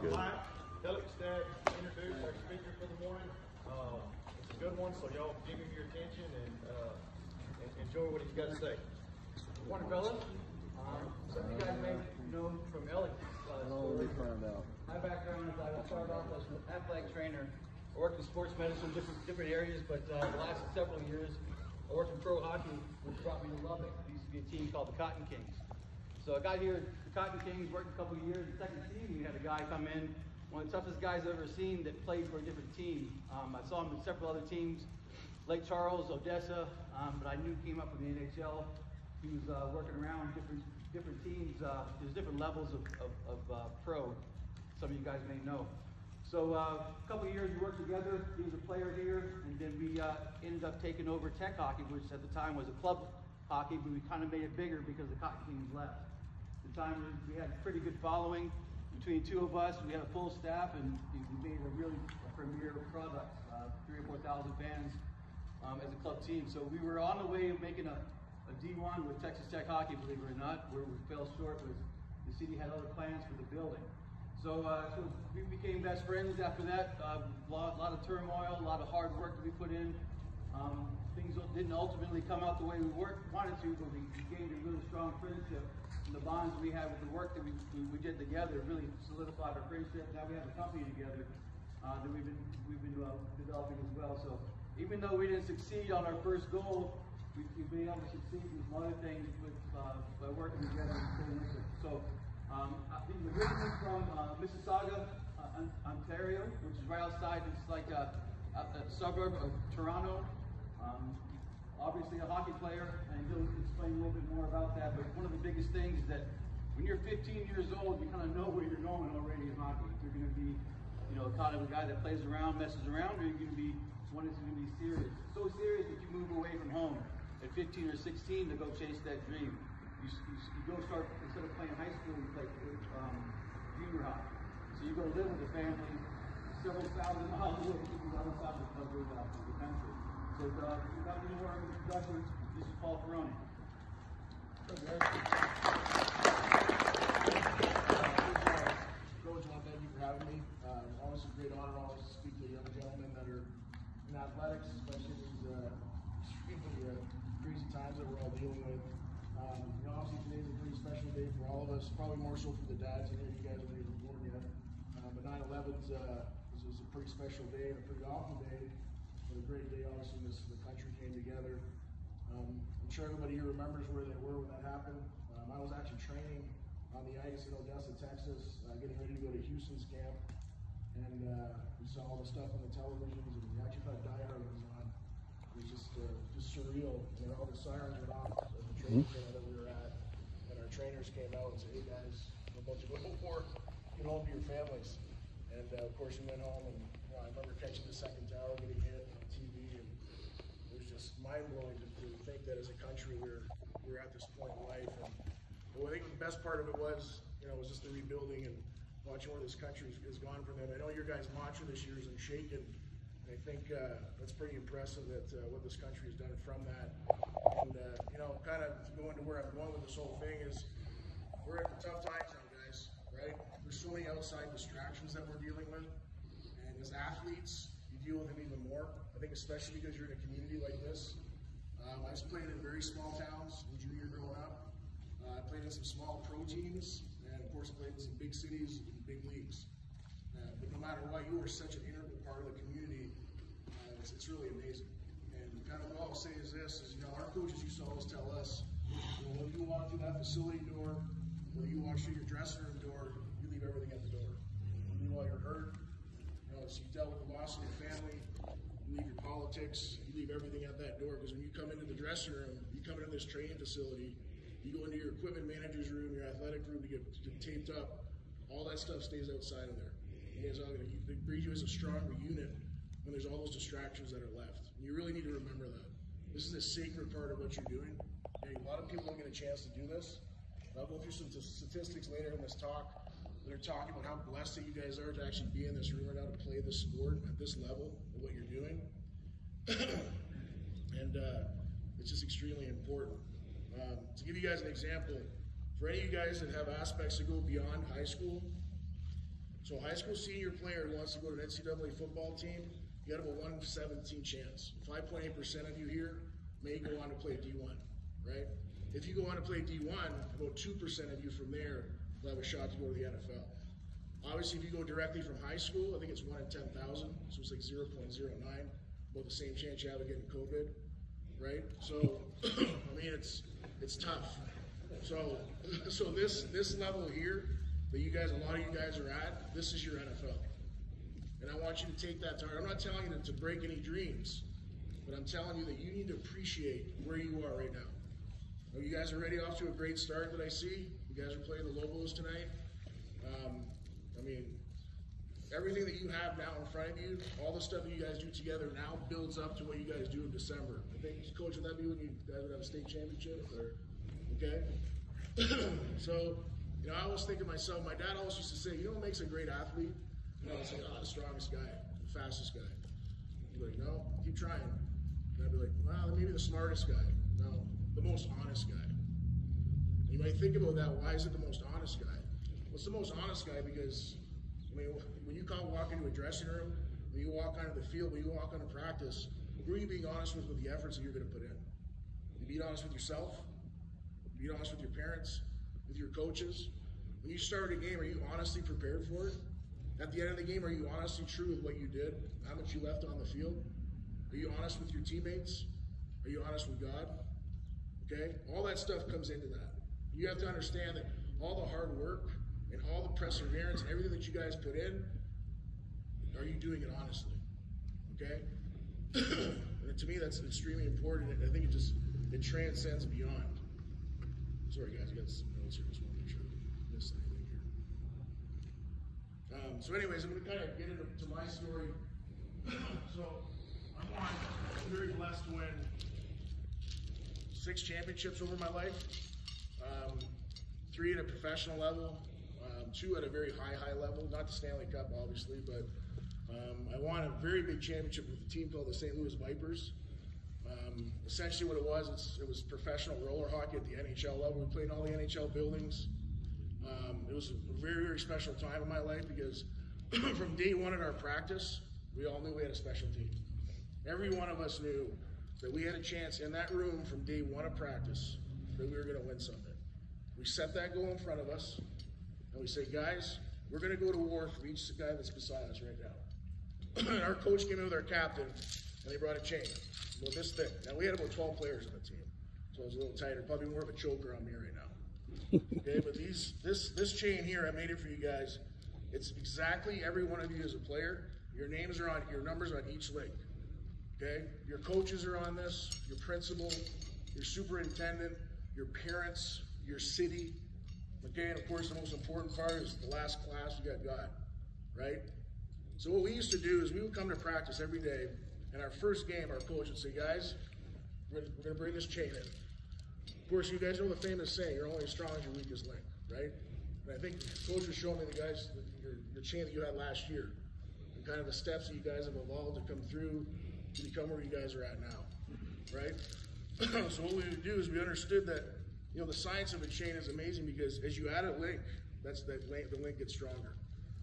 good. Hi, Helixstad introduced our speaker for the morning. Um, it's a good one, so y'all give him your attention and, uh, and enjoy what he's got to say. Morning, fellas. Um, some of you guys may know from Ellie. Uh, story. My background is I started off as an athletic trainer. I worked in sports medicine, different different areas, but uh, the last several years I worked in pro hockey, which brought me to Lubbock. There used to be a team called the Cotton Kings. So I got here, the Cotton Kings, worked a couple of years. The second team, we had a guy come in, one of the toughest guys I've ever seen that played for a different team. Um, I saw him in several other teams, Lake Charles, Odessa, um, but I knew he came up from the NHL. He was uh, working around different different teams. Uh, there's different levels of, of, of uh, pro. Some of you guys may know. So uh, a couple of years we worked together. He was a player here, and then we uh, ended up taking over Tech Hockey, which at the time was a club hockey, but we kind of made it bigger because the Cotton Kings left. Time we had a pretty good following between two of us. We had a full staff, and we made a really premier product. Uh, three or four thousand fans um, as a club team. So we were on the way of making a, a D1 with Texas Tech Hockey, believe it or not. Where we fell short was the city had other plans for the building. So, uh, so we became best friends after that. A uh, lot, lot of turmoil, a lot of hard work that we put in. Um, things didn't ultimately come out the way we worked, wanted to, but we gained a really strong friendship. The bonds we had with the work that we, we, did together really solidified our friendship. Now we have a company together uh, that we've been, we've been uh, developing as well. So even though we didn't succeed on our first goal, we, have been able to succeed in some other things with, uh, by working together So um, he's originally from uh, Mississauga, uh, Ontario, which is right outside. It's like a, a, a suburb of Toronto. Um, hockey player, and he'll explain a little bit more about that. But one of the biggest things is that when you're 15 years old, you kind of know where you're going already in hockey. You're going to be, you know, kind of a guy that plays around, messes around, or you're going to be one that's going to be serious. So serious that you move away from home at 15 or 16 to go chase that dream. You, you, you go start, instead of playing high school, you play um, junior hockey. So you go live with a family several thousand miles away from the other side of of the country. Uh, any more this is Paul Fioroni. Coach, I want to thank you for having me. Uh, it's always a great honor always to speak to young gentlemen that are in athletics, especially these uh, uh, crazy times that we're all dealing with. Um, obviously today's a pretty special day for all of us, probably more so for the dads. I know you guys aren't even born yet. Uh, but 9-11 uh, is, is a pretty special day and a pretty awful day. But a great day, obviously, this, the country came together. Um, I'm sure everybody here remembers where they were when that happened. Um, I was actually training on the ice in Odessa, Texas, uh, getting ready to go to Houston's camp. And uh, we saw all the stuff on the televisions, and we actually thought Die Hard was on. It was just uh, just surreal. And all the sirens went off at the training mm-hmm. center that we were at. And our trainers came out and said, hey guys, we're about to go war. Get home to your families. And uh, of course, we went home, and you know, I remember catching the second tower getting hit on TV, and it was just mind blowing to, to, think that as a country we're we're at this point in life. And well, I think the best part of it was, you know, was just the rebuilding and watching where this country has gone from them. I know your guys' mantra this year is unshaken. I think uh, that's pretty impressive that uh, what this country has done from that. And, uh, you know, kind of going to where I'm going with this whole thing is we're at tough times now, guys right? There's so many outside distractions that we're dealing with. And as athletes, you deal with them even more. I think especially because you're in a community like this. Um, I was playing in very small towns in junior growing up. Uh, I played in some small pro teams, and of course played in some big cities and big leagues. Uh, but no matter what, you are such an integral part of the community. Uh, it's, it's, really amazing. And kind of what I'll say is this, is, you know, our coaches used to always tell us, know, when you walk through that facility door, when you walk through your dressing room door, you leave everything at the door. You leave all your hurt. You you dealt with the loss of your family. You leave your politics. You leave everything at that door. Because when you come into the dressing room, you come into this training facility. You go into your equipment manager's room, your athletic room to get, to get taped up. All that stuff stays outside of there. You guys all going to breed you as a stronger unit when there's all those distractions that are left. And you really need to remember that. This is a sacred part of what you're doing. A lot of people don't get a chance to do this. I'll go through some statistics later in this talk that are talking about how blessed that you guys are to actually be in this room right now to play this sport at this level of what you're doing. and uh, it's just extremely important. Um, to give you guys an example, for any of you guys that have aspects that go beyond high school, So a high school senior player who wants to go to an NCAA football team, you got a one in 17 chance. 5.8% of you here may go on to play D1, right? If you go on to play D1, about 2% of you from there will have a shot to go to the NFL. Obviously, if you go directly from high school, I think it's 1 in 10,000, so it's like 0.09, about the same chance you have of getting COVID, right? So, I mean, it's it's tough. So, so this this level here that you guys, a lot of you guys are at, this is your NFL. And I want you to take that to heart. I'm not telling you to break any dreams, but I'm telling you that you need to appreciate where you are right now. Are you guys already off to a great start that I see? You guys are playing the Lobos tonight. Um, I mean, everything that you have now in front of you, all the stuff that you guys do together now builds up to what you guys do in December. I think, Coach, would that be when you guys would have a state championship? Or, okay? so, you know, I always think of myself, my dad always used to say, you know what makes a great athlete? And I would say, oh, the strongest guy, the fastest guy. He'd be like, no, keep trying. And I'd be like, well, maybe the smartest guy. No, the most honest guy. You might think about that, why is it the most honest guy? Well, it's the most honest guy because, I mean, when you walk into a dressing room, when you walk onto the field, when you walk onto practice, who are you being honest with with the efforts that you're going to put in? You being honest with yourself? You being honest with your parents? With your coaches? When you start a game, are you honestly prepared for it? At the end of the game, are you honestly true with what you did? How much you left on the field? Are you honest with your teammates? Are you honest with God? Okay? All that stuff comes into that. You have to understand that all the hard work and all the perseverance and everything that you guys put in, are you doing it honestly? Okay? to me, that's extremely important. And I think it just it transcends beyond. Sorry, guys, I got some notes here. Just want to make sure I didn't miss anything here. Um, so, anyways, I'm going to kind of get into to my story. so, I'm very blessed win six championships over my life. Um, three at a professional level, um, two at a very high, high level. Not the Stanley Cup, obviously, but um, I won a very big championship with a team called the St. Louis Vipers. Um, essentially, what it was, it was professional roller hockey at the NHL level. We played in all the NHL buildings. Um, it was a very, very special time in my life because from day one at our practice, we all knew we had a special team. Every one of us knew that we had a chance in that room from day one of practice that we were going to win something. We set that goal in front of us, and we say, guys, we're going to go to war for each guy that's beside us right now. and our coach came in with our captain, and they brought a chain, about this thick. Now, we had about 12 players on the team, so it was a little tighter, probably more of a choker on me right now. okay, but these, this, this chain here, I made it for you guys. It's exactly every one of you as a player. Your names are on, your numbers on each link. Okay? Your coaches are on this, your principal, your superintendent, your parents, your city. Okay, and of course, the most important part is the last class you got God, right? So, what we used to do is we would come to practice every day, and our first game, our coach would say, Guys, we're going to bring this chain in. Of course, you guys know the famous saying, you're only as strong as your weakest link, right? And I think the coach showing me the guys, your chain that you had last year, and kind of the steps that you guys have evolved to come through to become where you guys are at now, mm-hmm. right? so what we would do is we understood that, you know, the science of a chain is amazing because as you add a link, that's that link, the link gets stronger.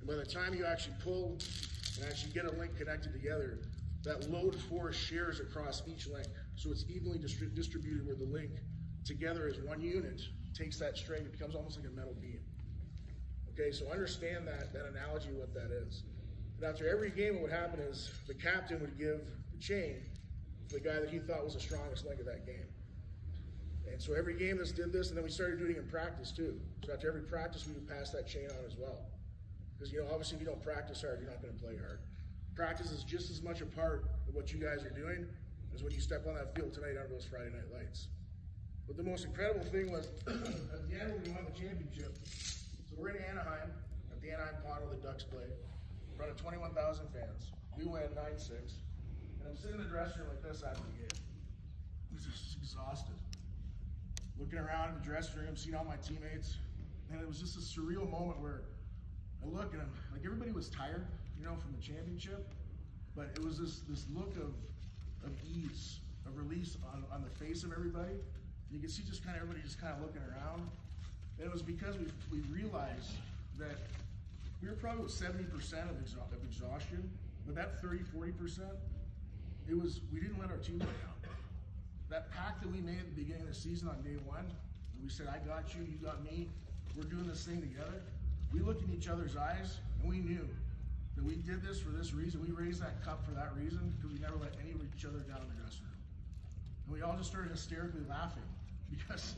And by the time you actually pull and actually get a link connected together, that load force shares across each link. So it's evenly distri- distributed where the link together as one unit takes that string, it becomes almost like a metal beam. Okay, so understand that, that analogy, what that is. And after every game, what would happen is the captain would give chain the guy that he thought was the strongest link of that game. And so every game this did this, and then we started doing it in practice too. So after every practice, we would pass that chain on as well. Because, you know, obviously if you don't practice hard, you're not going to play hard. Practice is just as much a part of what you guys are doing as when you step on that field tonight under those Friday night lights. But the most incredible thing was at the end when we won the championship, so we're in Anaheim at the Anaheim Pond where the Ducks play, in front of 21,000 fans. We win 9 6. And I'm sitting in the dressing room like this after the game. I was just exhausted. Looking around in the dressing room, seeing all my teammates. And it was just a surreal moment where I look and I'm like everybody was tired, you know, from the championship. But it was this this look of of ease, of release on, on the face of everybody. You can see just kind of everybody just kind of looking around. And it was because we, we realized that we were probably seventy percent of, exha- of exhaustion, but that 30 40 percent, it was we didn't let our team down. That pact that we made at the beginning of the season on day one, we said, "I got you, you got me. We're doing this thing together." We looked in each other's eyes, and we knew that we did this for this reason. We raised that cup for that reason because we never let any of each other down in the dressing room. And we all just started hysterically laughing because,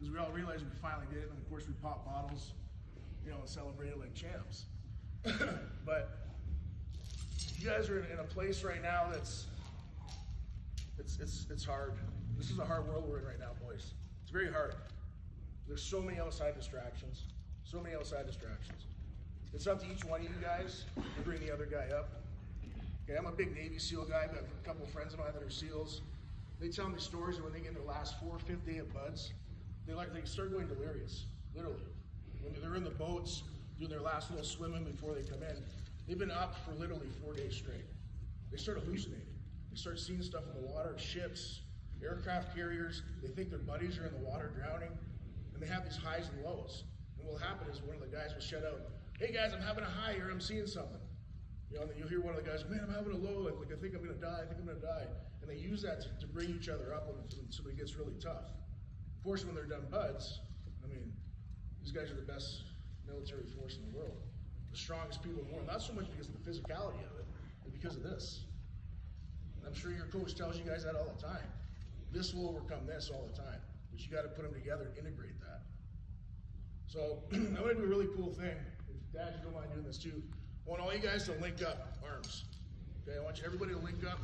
we all realized we finally did it. And of course, we popped bottles, you know, and celebrated like champs. but you guys are in a place right now that's it's it's it's hard. This is a hard world we're in right now, boys. It's very hard. There's so many outside distractions. So many outside distractions. It's up to each one of you guys to bring the other guy up. Okay, I'm a big Navy SEAL guy. I've got a couple of friends of mine that are SEALs. They tell me stories of when they get in their last four or fifth day of BUD/S, they like they start going delirious, literally. When they're in the boats doing their last little swimming before they come in, they've been up for literally four days straight. They start hallucinating. Start seeing stuff in the water, ships, aircraft carriers. They think their buddies are in the water drowning, and they have these highs and lows. And what will happen is one of the guys will shout out, "Hey guys, I'm having a high here. I'm seeing something." You know, and then you'll hear one of the guys, man, I'm having a low, like I think I'm gonna die, I think I'm gonna die. And they use that to, to bring each other up when, when somebody gets really tough. Of course, when they're done BUD/S, I mean, these guys are the best military force in the world. The strongest people in the world, not so much because of the physicality of it, but because of this. And I'm sure your coach tells you guys that all the time. This will overcome this all the time. But you gotta put them together and integrate that. So I'm gonna do a really cool thing. If Dad, you don't mind doing this too. I want all you guys to link up arms. Okay, I want you everybody to link up,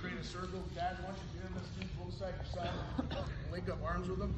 create a circle. Dad, I want you to do this too, both sides your side. Link up arms with them.